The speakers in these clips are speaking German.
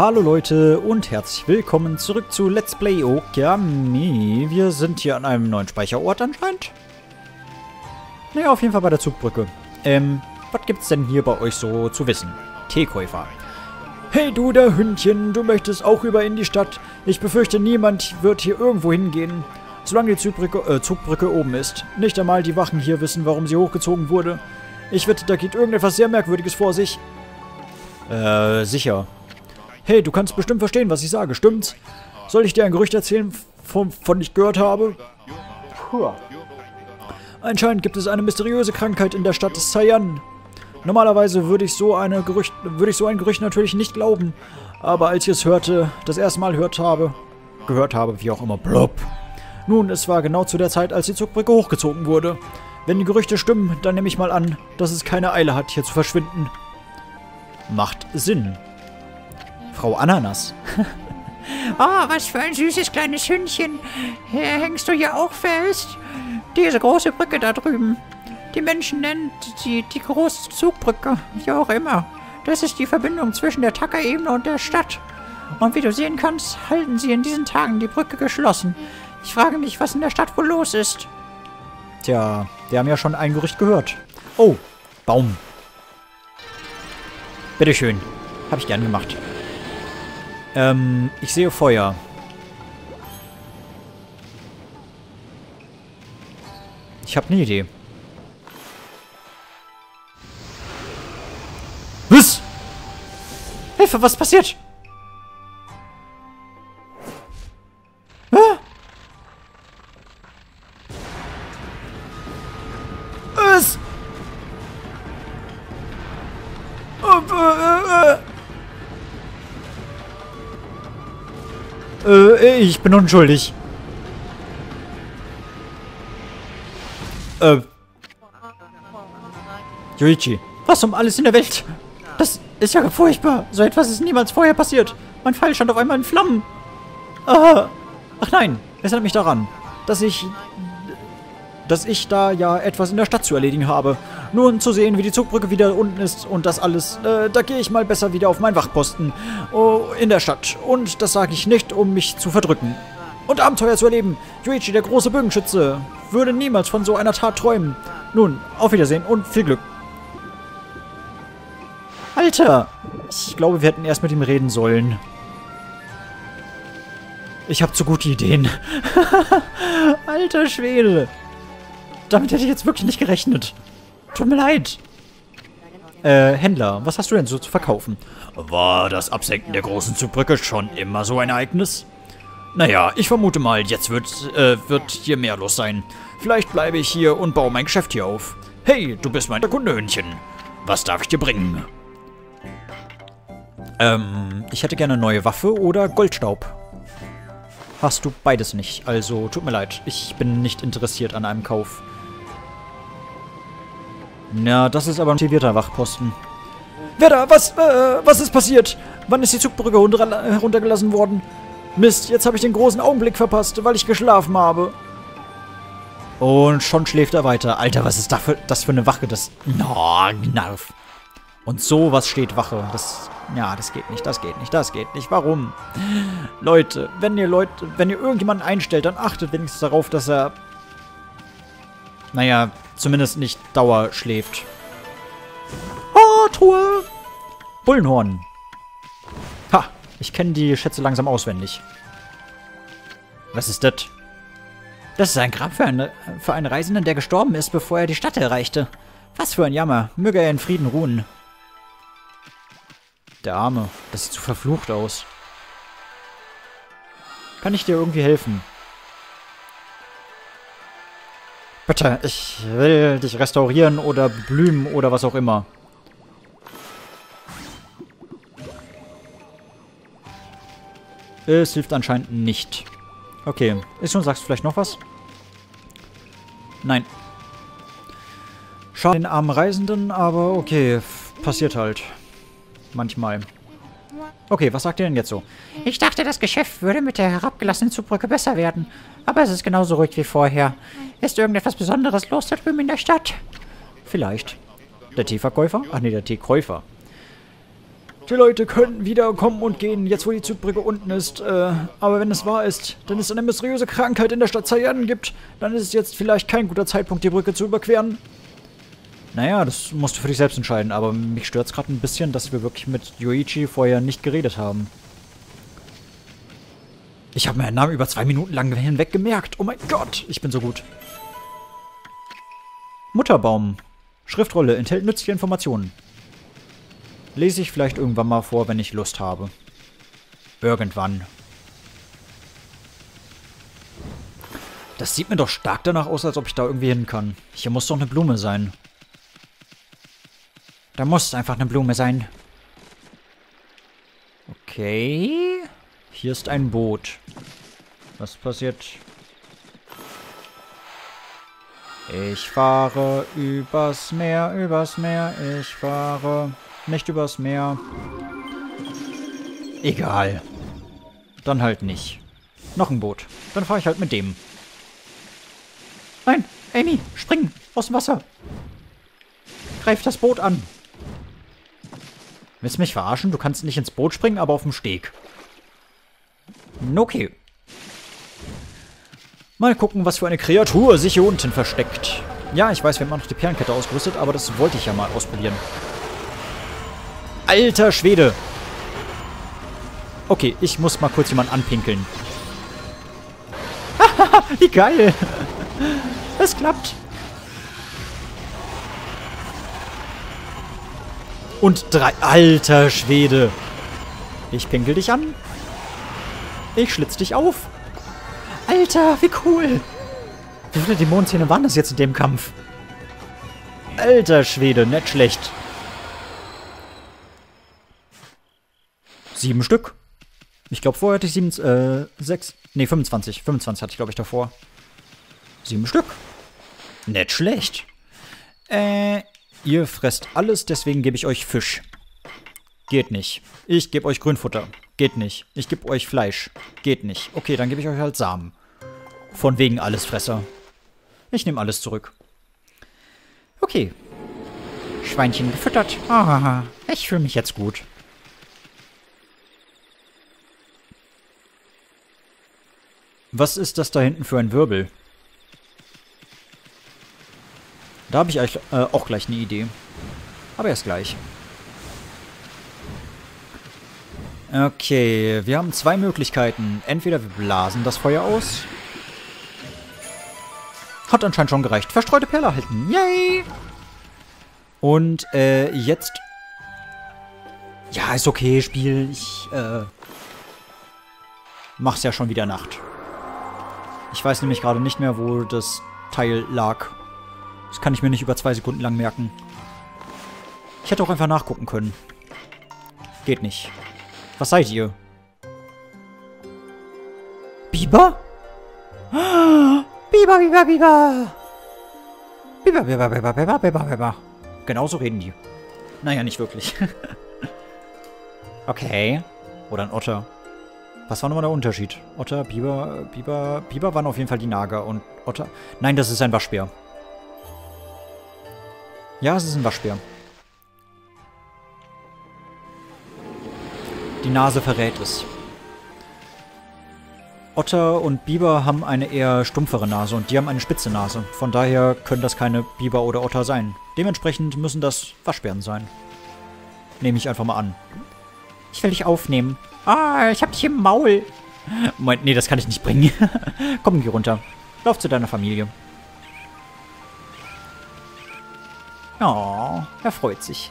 Hallo Leute und herzlich willkommen zurück zu Let's Play Okami. Wir sind hier an einem neuen Speicherort anscheinend. Naja, auf jeden Fall bei der Zugbrücke. Ähm, was gibt's denn hier bei euch so zu wissen? Teekäufer. Hey du, der Hündchen, du möchtest auch über in die Stadt. Ich befürchte, niemand wird hier irgendwo hingehen, solange die Zugbrücke, äh, Zugbrücke oben ist. Nicht einmal die Wachen hier wissen, warum sie hochgezogen wurde. Ich wette, da geht irgendetwas sehr Merkwürdiges vor sich. Äh, sicher. Hey, du kannst bestimmt verstehen, was ich sage, stimmt's? Soll ich dir ein Gerücht erzählen, von, von ich gehört habe? Puh. Anscheinend gibt es eine mysteriöse Krankheit in der Stadt Sayan. Normalerweise würde ich so eine Gerücht, würde ich so ein Gerücht natürlich nicht glauben, aber als ich es hörte, das erste Mal hört habe, gehört habe, wie auch immer, blub. Nun, es war genau zu der Zeit, als die Zugbrücke hochgezogen wurde. Wenn die Gerüchte stimmen, dann nehme ich mal an, dass es keine Eile hat, hier zu verschwinden. Macht Sinn. Frau Ananas. Oh, was für ein süßes kleines Hündchen. Hier hängst du hier auch fest? Diese große Brücke da drüben. Die Menschen nennen sie die große Zugbrücke, wie auch immer. Das ist die Verbindung zwischen der Taka-Ebene und der Stadt. Und wie du sehen kannst, halten sie in diesen Tagen die Brücke geschlossen. Ich frage mich, was in der Stadt wohl los ist. Tja, wir haben ja schon ein Gerücht gehört. Oh, Baum. Bitteschön. Hab ich gern gemacht. Ähm, ich sehe Feuer. Ich habe eine Idee. Was? Hilfe, was passiert? Äh. Äh, ich bin unschuldig. Äh. Yuichi, was um alles in der Welt? Das ist ja furchtbar. So etwas ist niemals vorher passiert. Mein Pfeil stand auf einmal in Flammen. Ah. Ach nein, es erinnert mich daran, dass ich... dass ich da ja etwas in der Stadt zu erledigen habe. Nun zu sehen, wie die Zugbrücke wieder unten ist und das alles, äh, da gehe ich mal besser wieder auf meinen Wachposten oh, in der Stadt. Und das sage ich nicht, um mich zu verdrücken. Und Abenteuer zu erleben. Yuichi, der große Bögenschütze, würde niemals von so einer Tat träumen. Nun, auf Wiedersehen und viel Glück. Alter! Ich glaube, wir hätten erst mit ihm reden sollen. Ich habe zu gute Ideen. Alter Schwede. Damit hätte ich jetzt wirklich nicht gerechnet. Tut mir leid. Äh, Händler, was hast du denn so zu verkaufen? War das Absenken der großen Zugbrücke schon immer so ein Ereignis? Naja, ich vermute mal, jetzt wird, äh, wird hier mehr los sein. Vielleicht bleibe ich hier und baue mein Geschäft hier auf. Hey, du bist mein Kundehündchen. Was darf ich dir bringen? Ähm, ich hätte gerne eine neue Waffe oder Goldstaub. Hast du beides nicht, also tut mir leid. Ich bin nicht interessiert an einem Kauf. Na, das ist aber ein motivierter Wachposten. Wer da? Was, äh, was ist passiert? Wann ist die Zugbrücke heruntergelassen worden? Mist, jetzt habe ich den großen Augenblick verpasst, weil ich geschlafen habe. Und schon schläft er weiter. Alter, was ist das für, das für eine Wache? Das... No, Gnarf. Und sowas steht Wache. Das... Ja, das geht nicht, das geht nicht, das geht nicht. Warum? Leute, wenn ihr Leute, wenn ihr irgendjemanden einstellt, dann achtet wenigstens darauf, dass er... Naja, zumindest nicht Dauer schläft. Oh, Truhe! Bullenhorn. Ha, ich kenne die Schätze langsam auswendig. Was ist das? Das ist ein Grab für, eine, für einen Reisenden, der gestorben ist, bevor er die Stadt erreichte. Was für ein Jammer. Möge er in Frieden ruhen. Der Arme. Das sieht zu verflucht aus. Kann ich dir irgendwie helfen? Bitte, ich will dich restaurieren oder blühen oder was auch immer. Es hilft anscheinend nicht. Okay. Ist schon, sagst du vielleicht noch was? Nein. Schade den armen Reisenden, aber okay. Passiert halt. Manchmal. Okay, was sagt ihr denn jetzt so? Ich dachte, das Geschäft würde mit der herabgelassenen Zugbrücke besser werden. Aber es ist genauso ruhig wie vorher. Ist irgendetwas Besonderes los da drüben in der Stadt? Vielleicht. Der Teeverkäufer? Ach nee, der Teekäufer. die Leute können wieder kommen und gehen, jetzt wo die Zugbrücke unten ist. Äh, aber wenn es wahr ist, wenn es eine mysteriöse Krankheit in der Stadt Zayan gibt, dann ist es jetzt vielleicht kein guter Zeitpunkt, die Brücke zu überqueren. Naja, das musst du für dich selbst entscheiden, aber mich stört es gerade ein bisschen, dass wir wirklich mit Yoichi vorher nicht geredet haben. Ich habe meinen Namen über zwei Minuten lang hinweg gemerkt. Oh mein Gott, ich bin so gut. Mutterbaum. Schriftrolle enthält nützliche Informationen. Lese ich vielleicht irgendwann mal vor, wenn ich Lust habe. Irgendwann. Das sieht mir doch stark danach aus, als ob ich da irgendwie hin kann. Hier muss doch eine Blume sein. Da muss einfach eine Blume sein. Okay. Hier ist ein Boot. Was passiert? Ich fahre übers Meer, übers Meer. Ich fahre nicht übers Meer. Egal. Dann halt nicht. Noch ein Boot. Dann fahre ich halt mit dem. Nein, Amy, spring aus dem Wasser. Greif das Boot an. Willst du mich verarschen? Du kannst nicht ins Boot springen, aber auf dem Steg. Okay. Mal gucken, was für eine Kreatur sich hier unten versteckt. Ja, ich weiß, wir haben noch die Perlenkette ausgerüstet, aber das wollte ich ja mal ausprobieren. Alter Schwede! Okay, ich muss mal kurz jemanden anpinkeln. Wie geil! Es klappt! Und drei... Alter Schwede! Ich pinkel dich an. Ich schlitz dich auf. Alter, wie cool. Wie viele Dämonenzähne waren das jetzt in dem Kampf? Alter Schwede, nicht schlecht. Sieben Stück. Ich glaube, vorher hatte ich sieben, äh, sechs, nee, 25. 25 hatte ich, glaube ich, davor. Sieben Stück. Nicht schlecht. Äh, ihr fresst alles, deswegen gebe ich euch Fisch. Geht nicht. Ich gebe euch Grünfutter. Geht nicht. Ich gebe euch Fleisch. Geht nicht. Okay, dann gebe ich euch halt Samen. Von wegen Allesfresser. Ich nehme alles zurück. Okay. Schweinchen gefüttert. Ah, ich fühle mich jetzt gut. Was ist das da hinten für ein Wirbel? Da habe ich äh, auch gleich eine Idee. Aber erst gleich. Okay, wir haben zwei Möglichkeiten. Entweder wir blasen das Feuer aus. Hat anscheinend schon gereicht. Verstreute Perle erhalten. Yay! Und äh, jetzt... Ja, ist okay, Spiel. Ich äh, mach's ja schon wieder Nacht. Ich weiß nämlich gerade nicht mehr, wo das Teil lag. Das kann ich mir nicht über zwei Sekunden lang merken. Ich hätte auch einfach nachgucken können. Geht nicht. Was seid ihr? Biber? Biber, Biber, Biber. Biber, Biber, Biber, Biber, Biber, Biber. Genauso reden die. Naja, nicht wirklich. okay. Oder ein Otter. Was war nochmal der Unterschied? Otter, Biber, Biber, Biber waren auf jeden Fall die Nager und Otter... Nein, das ist ein Waschbär. Ja, es ist ein Waschbär. Die Nase verrät es. Otter und Biber haben eine eher stumpfere Nase und die haben eine spitze Nase. Von daher können das keine Biber oder Otter sein. Dementsprechend müssen das Waschbären sein. Nehme ich einfach mal an. Ich will dich aufnehmen. Ah, ich hab dich im Maul. Moment, nee, das kann ich nicht bringen. Komm, geh runter. Lauf zu deiner Familie. Oh, er freut sich.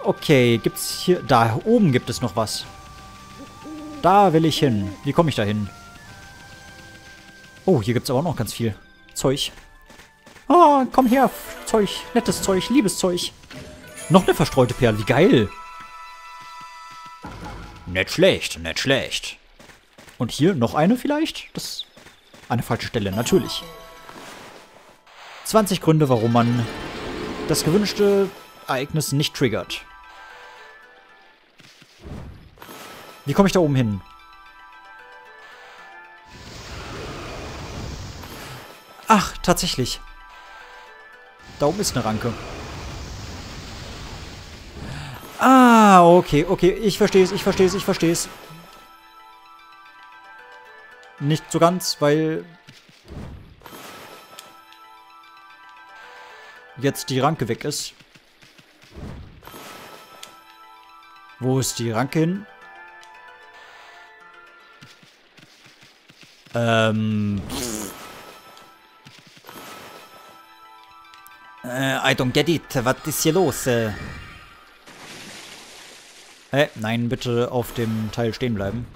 Okay, gibt's hier... Da oben gibt es noch was. Da will ich hin. Wie komme ich da hin? Oh, hier gibt es aber auch noch ganz viel Zeug. Oh, komm her. Zeug. Nettes Zeug. Liebes Zeug. Noch eine verstreute Perle. Wie geil. Nicht schlecht. Nicht schlecht. Und hier noch eine vielleicht? Das ist eine falsche Stelle. Natürlich. 20 Gründe, warum man das gewünschte Ereignis nicht triggert. Wie komme ich da oben hin? Ach, tatsächlich. Da oben ist eine Ranke. Ah, okay, okay. Ich verstehe es, ich verstehe es, ich verstehe es. Nicht so ganz, weil jetzt die Ranke weg ist. Wo ist die Ranke hin? Ähm. Äh, I don't get it. Was ist hier los? Äh, nein, bitte auf dem Teil stehen bleiben.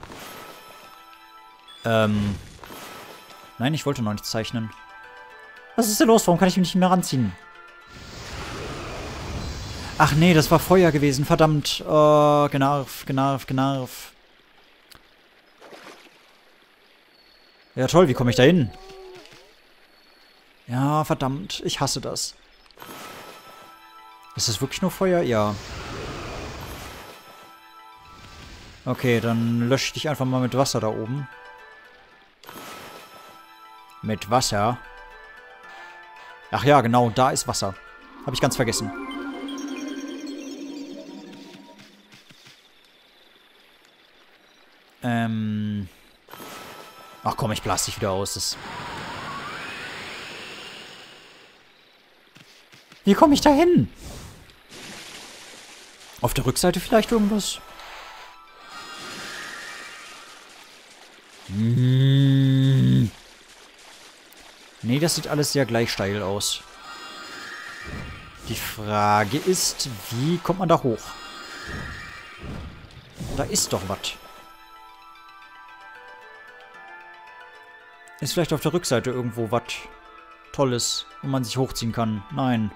Ähm. Nein, ich wollte noch nicht zeichnen. Was ist denn los? Warum kann ich mich nicht mehr ranziehen? Ach nee, das war Feuer gewesen. Verdammt. Oh, Gnarf, Gnarf, Gnarf. Ja toll, wie komme ich da hin? Ja, verdammt. Ich hasse das. Ist das wirklich nur Feuer? Ja. Okay, dann lösche ich dich einfach mal mit Wasser da oben. Mit Wasser? Ach ja, genau, da ist Wasser. Habe ich ganz vergessen. Ähm... Ach komm, ich blast dich wieder aus. Das Wie komme ich da hin? Auf der Rückseite vielleicht irgendwas? Hm. Nee, das sieht alles sehr gleich steil aus. Die Frage ist, wie kommt man da hoch? Da ist doch was. Ist vielleicht auf der Rückseite irgendwo was Tolles, wo man sich hochziehen kann? Nein.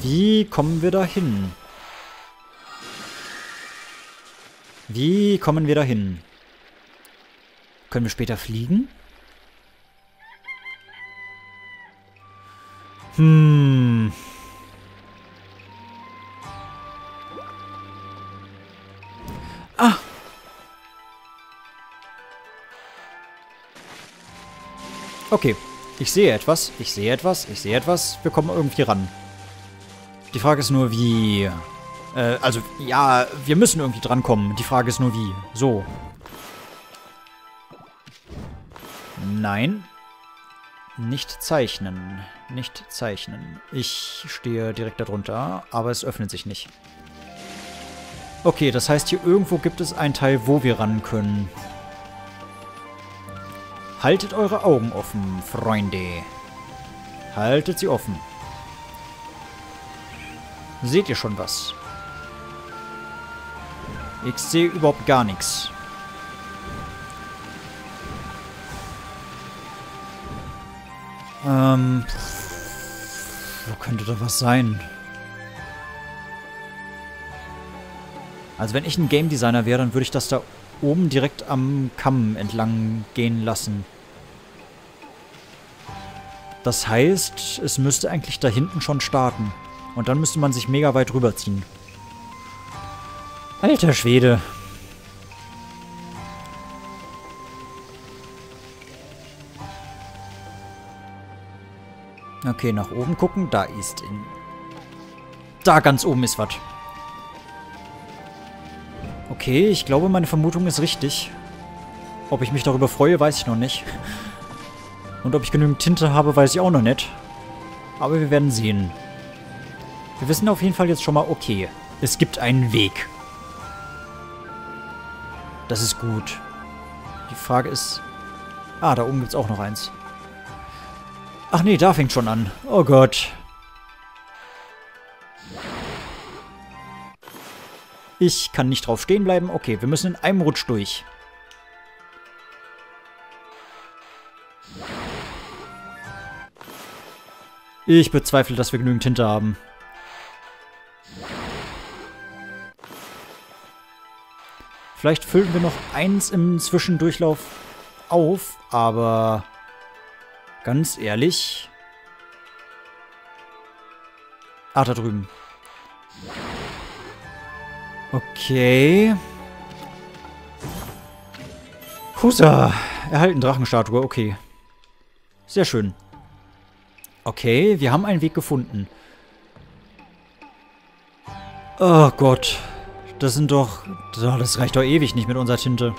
Wie kommen wir da hin? Wie kommen wir da hin? Können wir später fliegen? Hm. Okay. Ich sehe etwas, ich sehe etwas, ich sehe etwas. Wir kommen irgendwie ran. Die Frage ist nur, wie... Äh, also, ja, wir müssen irgendwie drankommen. Die Frage ist nur, wie. So. Nein. Nicht zeichnen. Nicht zeichnen. Ich stehe direkt darunter, aber es öffnet sich nicht. Okay, das heißt, hier irgendwo gibt es einen Teil, wo wir ran können. Haltet eure Augen offen, Freunde. Haltet sie offen. Seht ihr schon was? Ich sehe überhaupt gar nichts. Ähm, wo könnte da was sein? Also wenn ich ein Game Designer wäre, dann würde ich das da oben direkt am Kamm entlang gehen lassen. Das heißt, es müsste eigentlich da hinten schon starten. Und dann müsste man sich mega weit rüberziehen. Alter Schwede. Okay, nach oben gucken. Da ist in... Da ganz oben ist was. Okay, ich glaube, meine Vermutung ist richtig. Ob ich mich darüber freue, weiß ich noch nicht. Und ob ich genügend Tinte habe, weiß ich auch noch nicht. Aber wir werden sehen. Wir wissen auf jeden Fall jetzt schon mal, okay, es gibt einen Weg. Das ist gut. Die Frage ist... Ah, da oben gibt es auch noch eins. Ach nee, da fängt schon an. Oh Gott. Ich kann nicht drauf stehen bleiben. Okay, wir müssen in einem Rutsch durch. Ich bezweifle, dass wir genügend Tinte haben. Vielleicht füllen wir noch eins im Zwischendurchlauf auf, aber Ganz ehrlich. Ah, da drüben. Okay. Husa. Erhalten Drachenstatue, okay. Sehr schön. Okay, wir haben einen Weg gefunden. Oh Gott. Das sind doch... Das reicht doch ewig nicht mit unserer Tinte.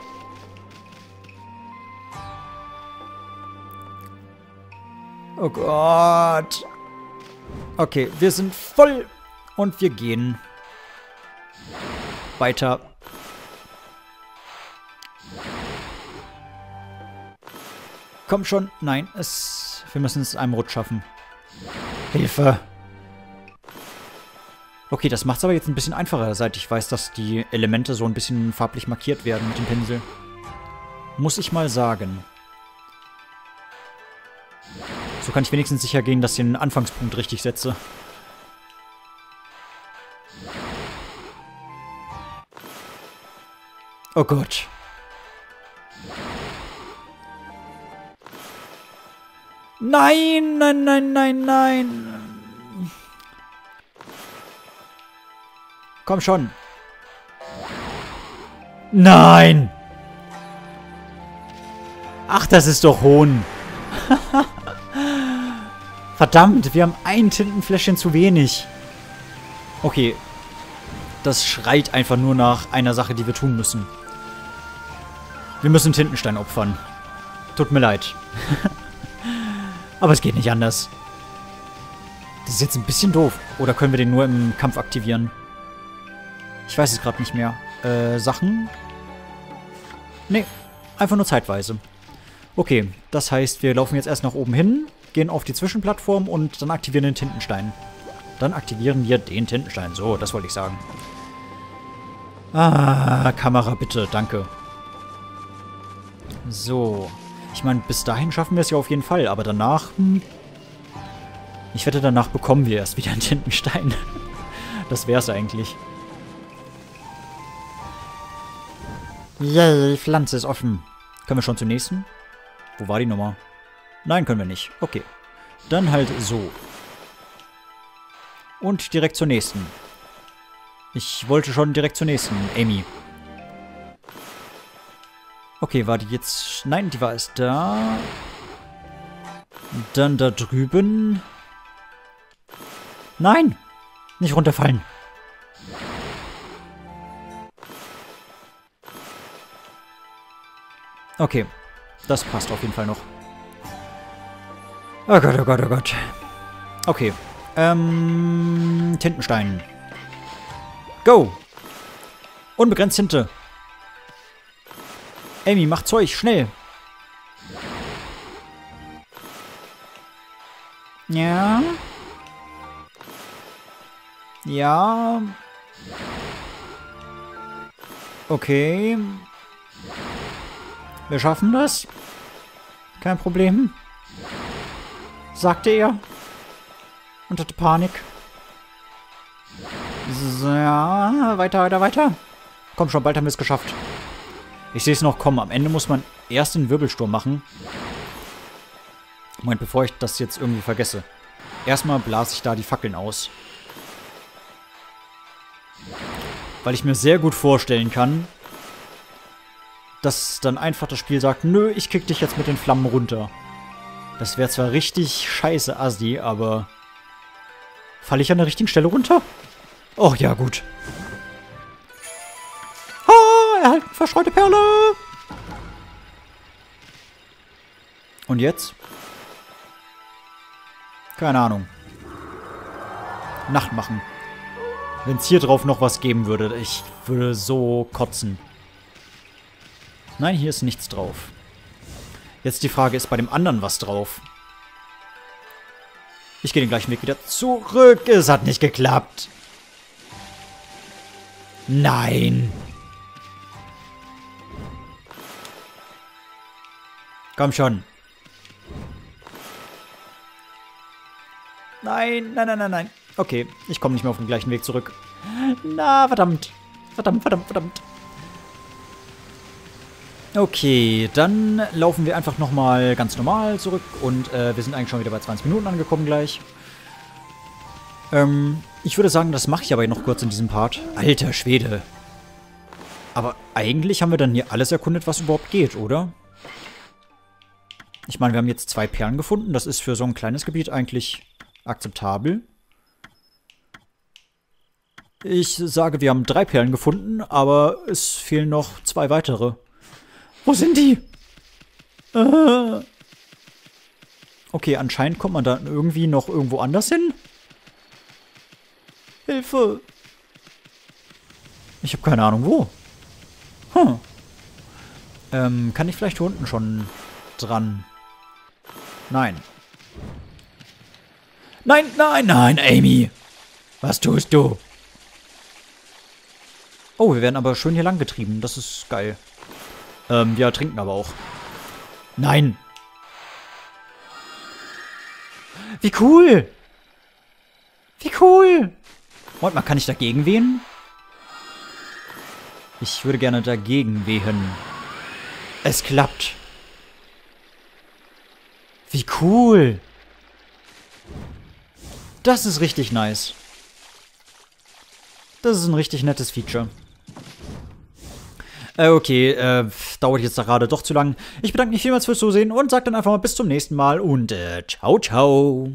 Oh Gott. Okay, wir sind voll und wir gehen weiter. Komm schon. Nein, es, wir müssen es einem Rutsch schaffen. Hilfe. Okay, das macht es aber jetzt ein bisschen einfacher, seit ich weiß, dass die Elemente so ein bisschen farblich markiert werden mit dem Pinsel. Muss ich mal sagen. So kann ich wenigstens sicher gehen, dass ich den Anfangspunkt richtig setze. Oh Gott. Nein, nein, nein, nein, nein. Komm schon. Nein. Ach, das ist doch Hohn. Verdammt, wir haben ein Tintenfläschchen zu wenig. Okay. Das schreit einfach nur nach einer Sache, die wir tun müssen. Wir müssen Tintenstein opfern. Tut mir leid. Aber es geht nicht anders. Das ist jetzt ein bisschen doof. Oder können wir den nur im Kampf aktivieren? Ich weiß es gerade nicht mehr. Äh, Sachen? Nee, einfach nur zeitweise. Okay, das heißt, wir laufen jetzt erst nach oben hin, gehen auf die Zwischenplattform und dann aktivieren den Tintenstein. Dann aktivieren wir den Tintenstein. So, das wollte ich sagen. Ah, Kamera bitte, danke. So. Ich meine, bis dahin schaffen wir es ja auf jeden Fall, aber danach... Hm, ich wette, danach bekommen wir erst wieder einen Tintenstein. das wär's eigentlich. Yay, Pflanze ist offen. Können wir schon zum nächsten? Wo war die Nummer? Nein, können wir nicht. Okay. Dann halt so. Und direkt zur nächsten. Ich wollte schon direkt zur nächsten, Amy. Okay, war die jetzt... Nein, die war erst da. Dann da drüben. Nein! Nicht runterfallen. Okay, das passt auf jeden Fall noch. Oh Gott, oh Gott, oh Gott. Okay. Ähm, Tintenstein. Go! Unbegrenzt Tinte. Amy, mach Zeug, schnell. Ja. Ja. Okay. Wir schaffen das. Kein Problem. Sagte er. Und hatte Panik. So, ja, weiter, weiter, weiter. Komm schon, bald haben wir es geschafft. Ich sehe es noch kommen. Am Ende muss man erst den Wirbelsturm machen. Moment, bevor ich das jetzt irgendwie vergesse. Erstmal blase ich da die Fackeln aus. Weil ich mir sehr gut vorstellen kann, dass dann einfach das Spiel sagt, nö, ich kick dich jetzt mit den Flammen runter. Das wäre zwar richtig scheiße assi, aber... Falle ich an der richtigen Stelle runter? Oh, ja, gut erhalten verstreute Perle. Und jetzt? Keine Ahnung. Nacht machen. Wenn es hier drauf noch was geben würde, ich würde so kotzen. Nein, hier ist nichts drauf. Jetzt die Frage, ist bei dem anderen was drauf? Ich gehe den gleichen Weg wieder zurück. Es hat nicht geklappt. Nein. Komm schon. Nein, nein, nein, nein, nein. Okay, ich komme nicht mehr auf den gleichen Weg zurück. Na, verdammt. Verdammt, verdammt, verdammt. Okay, dann laufen wir einfach nochmal ganz normal zurück und äh, wir sind eigentlich schon wieder bei 20 Minuten angekommen gleich. Ähm, ich würde sagen, das mache ich aber noch kurz in diesem Part. Alter Schwede. Aber eigentlich haben wir dann hier alles erkundet, was überhaupt geht, oder? Ich meine, wir haben jetzt zwei Perlen gefunden. Das ist für so ein kleines Gebiet eigentlich akzeptabel. Ich sage, wir haben drei Perlen gefunden, aber es fehlen noch zwei weitere. Wo sind die? Äh. Okay, anscheinend kommt man da irgendwie noch irgendwo anders hin. Hilfe! Ich habe keine Ahnung wo. Hm. Ähm, kann ich vielleicht hier unten schon dran? Nein. Nein, nein, nein, Amy! Was tust du? Oh, wir werden aber schön hier lang getrieben. Das ist geil. Ähm, wir trinken aber auch. Nein! Wie cool! Wie cool! Und man kann nicht dagegen wehen? Ich würde gerne dagegen wehen. Es klappt. Wie cool. Das ist richtig nice. Das ist ein richtig nettes Feature. Äh, okay, äh, dauert jetzt gerade doch zu lang. Ich bedanke mich vielmals fürs Zusehen und sage dann einfach mal bis zum nächsten Mal und äh, ciao, ciao.